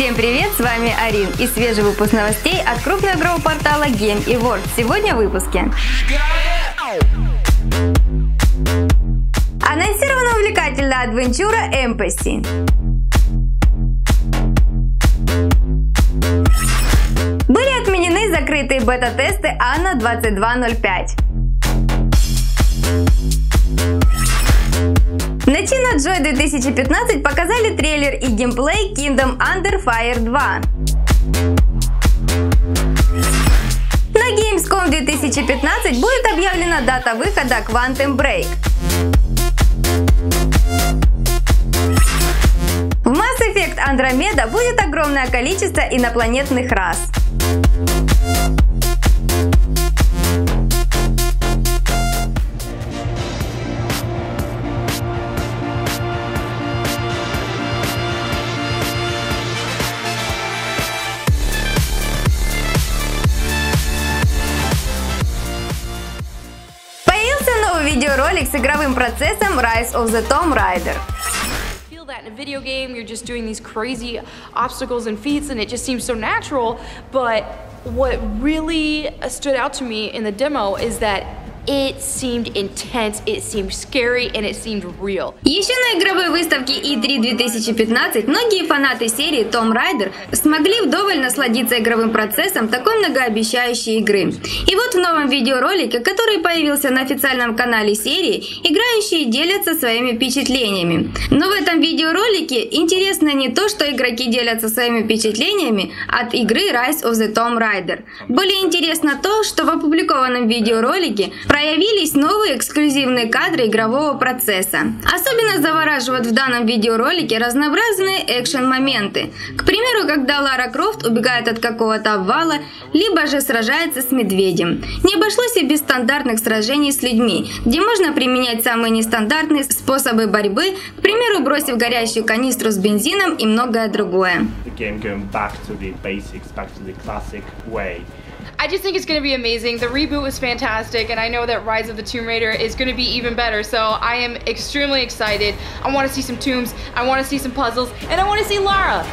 Всем привет, с вами Арин и свежий выпуск новостей от крупного игрового портала Game и World. Сегодня в выпуске. Анонсирована увлекательная адвенчура Embassy. Были отменены закрытые бета-тесты Анна 2205. На Joy 2015 показали трейлер и геймплей Kingdom Under Fire 2. На Gamescom 2015 будет объявлена дата выхода Quantum Break. В Mass Effect Andromeda будет огромное количество инопланетных рас. с игровым процессом Rise of the Tomb Raider. feel that in a video game you're just doing these crazy obstacles and feats and it just seems so natural but what really stood out to me in the demo is that it seemed intense it seemed scary and it seemed real Еще на игровой выставке E3 2015 многие фанаты серии Tomb Raider смогли вдоволь насладиться игровым процессом такой многообещающей игры. И вот в новом видеоролике, который появился на официальном канале серии, играющие делятся своими впечатлениями. Но в этом видеоролике интересно не то, что игроки делятся своими впечатлениями от игры Rise of the Tomb Raider. Более интересно то, что в опубликованном видеоролике проявились новые эксклюзивные кадры игрового процесса. Особенно завораживают в данном видеоролике разнообразные экшен-моменты. К примеру, когда Лара Крофт убегает от какого-то обвала, либо же сражается с медведем. Не обошлось и без стандартных сражений с людьми, где можно применять самые нестандартные способы борьбы, к примеру, бросив горящую канистру с бензином и многое другое. the game going back to the basics, back to the classic way. I just think it's going to be amazing. The reboot was fantastic, and I know that Rise of the Tomb Raider is going to be even better. So I am extremely excited. I want to see some tombs, I want to see some puzzles, and I want to see Lara.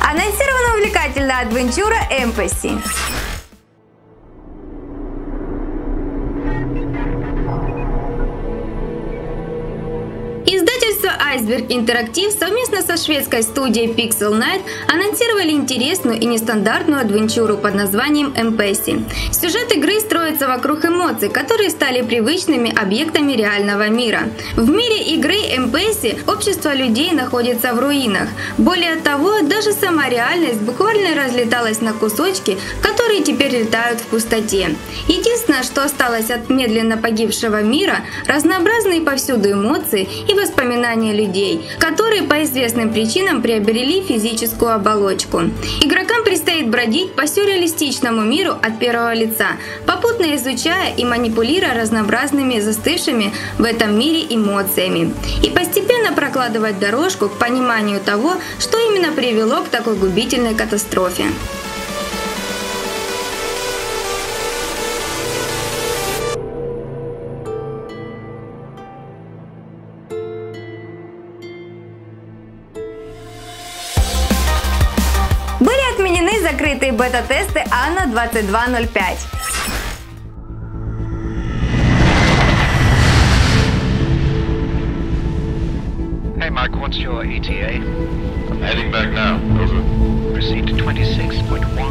Анонсирована увлекательная адвенчура Embassy. Iceberg Interactive совместно со шведской студией Pixel Night анонсировали интересную и нестандартную адвенчуру под названием Embassy. Сюжет игры строится вокруг эмоций, которые стали привычными объектами реального мира. В мире игры Embassy общество людей находится в руинах. Более того, даже сама реальность буквально разлеталась на кусочки, которые теперь летают в пустоте. Единственное, что осталось от медленно погибшего мира, разнообразные повсюду эмоции и воспоминания людей, которые по известным причинам приобрели физическую оболочку. Игрокам предстоит бродить по сюрреалистичному миру от первого лица, попутно изучая и манипулируя разнообразными застывшими в этом мире эмоциями, и постепенно прокладывать дорожку к пониманию того, что именно привело к такой губительной катастрофе. закрытые бета-тесты Анна 2205. Hey, Mark, what's your ETA? I'm heading back now. Over. Proceed to 26.1.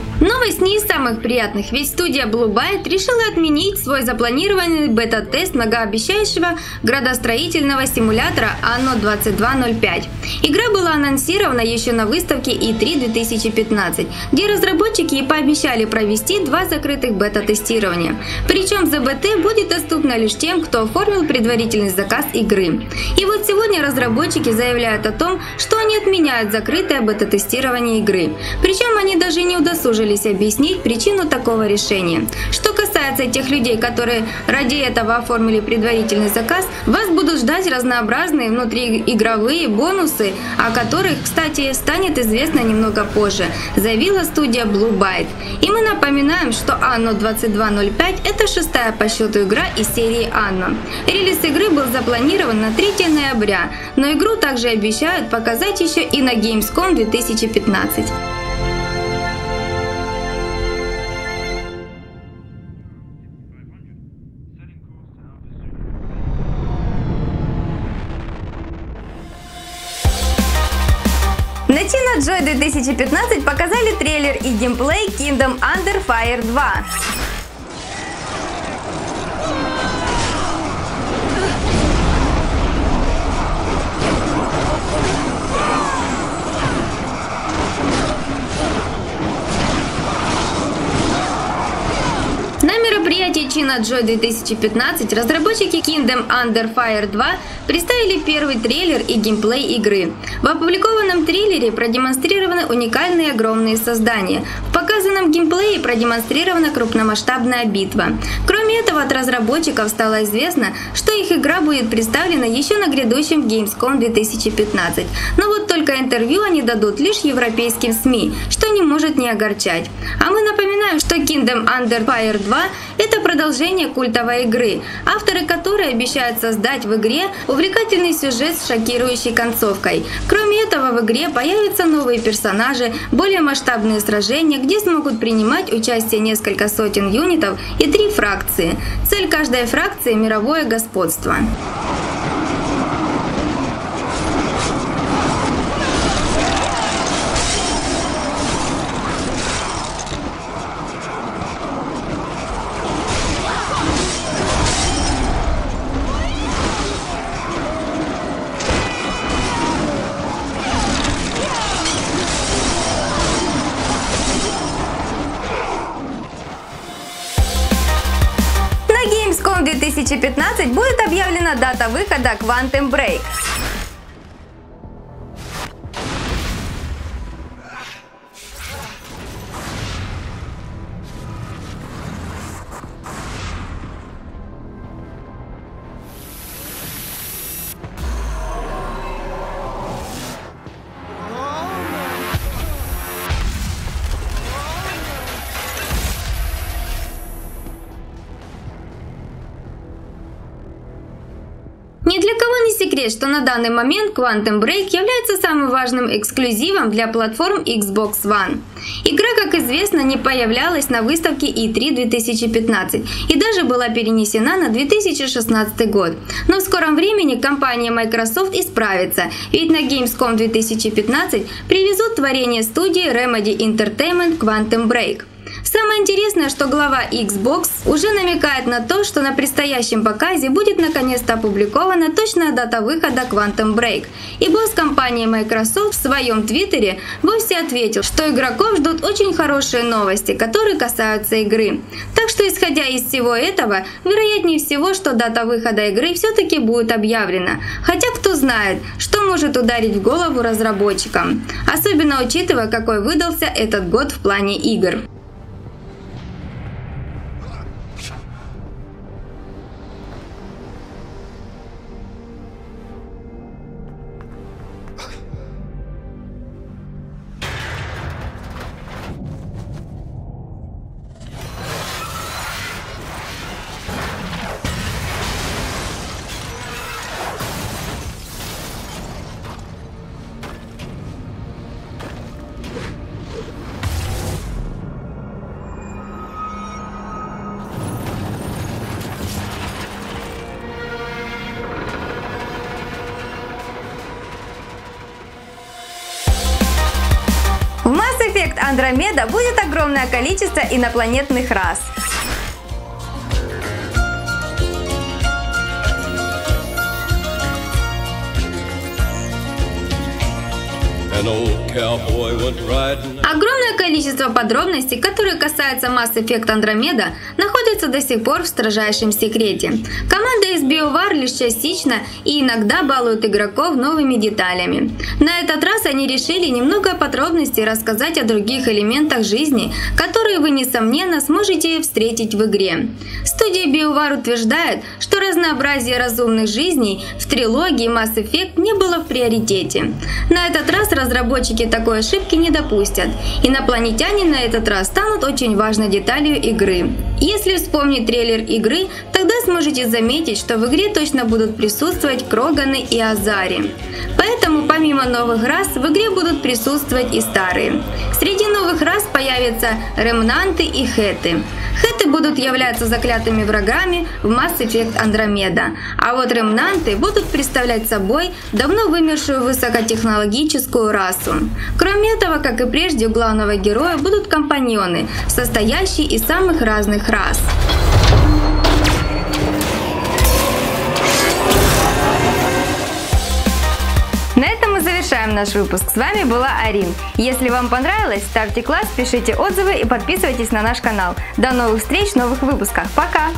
Новость не из самых приятных, ведь студия Blue Byte решила отменить свой запланированный бета-тест многообещающего градостроительного симулятора Anno 2205. Игра была анонсирована еще на выставке E3 2015, где разработчики и пообещали провести два закрытых бета-тестирования. Причем ЗБТ будет доступно лишь тем, кто оформил предварительный заказ игры. И вот сегодня разработчики заявляют о том, что они отменяют закрытое бета-тестирование игры. Причем они даже не удосужились объяснить причину такого решения. Что касается тех людей, которые ради этого оформили предварительный заказ, вас будут ждать разнообразные внутриигровые бонусы, о которых, кстати, станет известно немного позже, заявила студия Blue Byte. И мы напоминаем, что Anno 2205 – это шестая по счету игра из серии Anno. Релиз игры был запланирован на 3 ноября, но игру также обещают показать еще и на Gamescom 2015. На China Joy 2015 показали трейлер и геймплей Kingdom Under Fire 2. China Joy 2015 разработчики Kingdom Under Fire 2 представили первый трейлер и геймплей игры. В опубликованном трейлере продемонстрированы уникальные огромные создания. В показанном геймплее продемонстрирована крупномасштабная битва. Кроме этого, от разработчиков стало известно, что их игра будет представлена еще на грядущем Gamescom 2015. Но вот только интервью они дадут лишь европейским СМИ, что не может не огорчать. А мы напоминаем, что Kingdom Under Fire 2 – это продолжение культовой игры, авторы которой обещают создать в игре увлекательный сюжет с шокирующей концовкой. Кроме этого, в игре появятся новые персонажи, более масштабные сражения, где смогут принимать участие несколько сотен юнитов и три фракции. Цель каждой фракции – мировое господство. 2015 будет объявлена дата выхода Quantum Break. Секрет, что на данный момент Quantum Break является самым важным эксклюзивом для платформ Xbox One. Игра, как известно, не появлялась на выставке E3 2015 и даже была перенесена на 2016 год. Но в скором времени компания Microsoft исправится, ведь на Gamescom 2015 привезут творение студии Remedy Entertainment Quantum Break. Самое интересное, что глава Xbox уже намекает на то, что на предстоящем показе будет наконец-то опубликована точная дата выхода Quantum Break. И босс компании Microsoft в своем твиттере вовсе ответил, что игроков ждут очень хорошие новости, которые касаются игры. Так что, исходя из всего этого, вероятнее всего, что дата выхода игры все-таки будет объявлена. Хотя кто знает, что может ударить в голову разработчикам. Особенно учитывая, какой выдался этот год в плане игр. Andromeda будет огромное количество инопланетных рас. Огромное количество подробностей, которые касаются Mass Effect Andromeda, находятся до сих пор в строжайшем секрете. Команда из BioWare лишь частично и иногда балует игроков новыми деталями. На этот раз они решили немного подробностей рассказать о других элементах жизни, которые вы, несомненно, сможете встретить в игре. Студия BioWare утверждает, что разнообразие разумных жизней в трилогии Mass Effect не было в приоритете. На этот раз разработчики такой ошибки не допустят. Инопланетяне на этот раз станут очень важной деталью игры. Если вспомнить трейлер игры, тогда сможете заметить, что в игре точно будут присутствовать Кроганы и Азари. Поэтому помимо новых рас в игре будут присутствовать и старые. Среди новых рас появятся ремнанты и хеты. Хеты будут являться заклятыми врагами в Mass Effect Andromeda, а вот ремнанты будут представлять собой давно вымершую высокотехнологическую расу. Кроме этого, как и прежде, у главного героя будут компаньоны, состоящие из самых разных рас. Завершаем наш выпуск. С вами была Арин. Если вам понравилось, ставьте класс, пишите отзывы и подписывайтесь на наш канал. До новых встреч в новых выпусках. Пока!